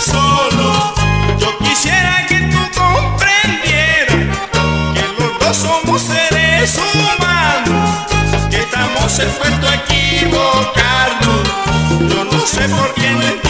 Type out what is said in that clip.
solo. Yo quisiera que tú comprendieras que los dos somos seres humanos, que estamos expuestos a equivocarnos. Yo no sé por qué no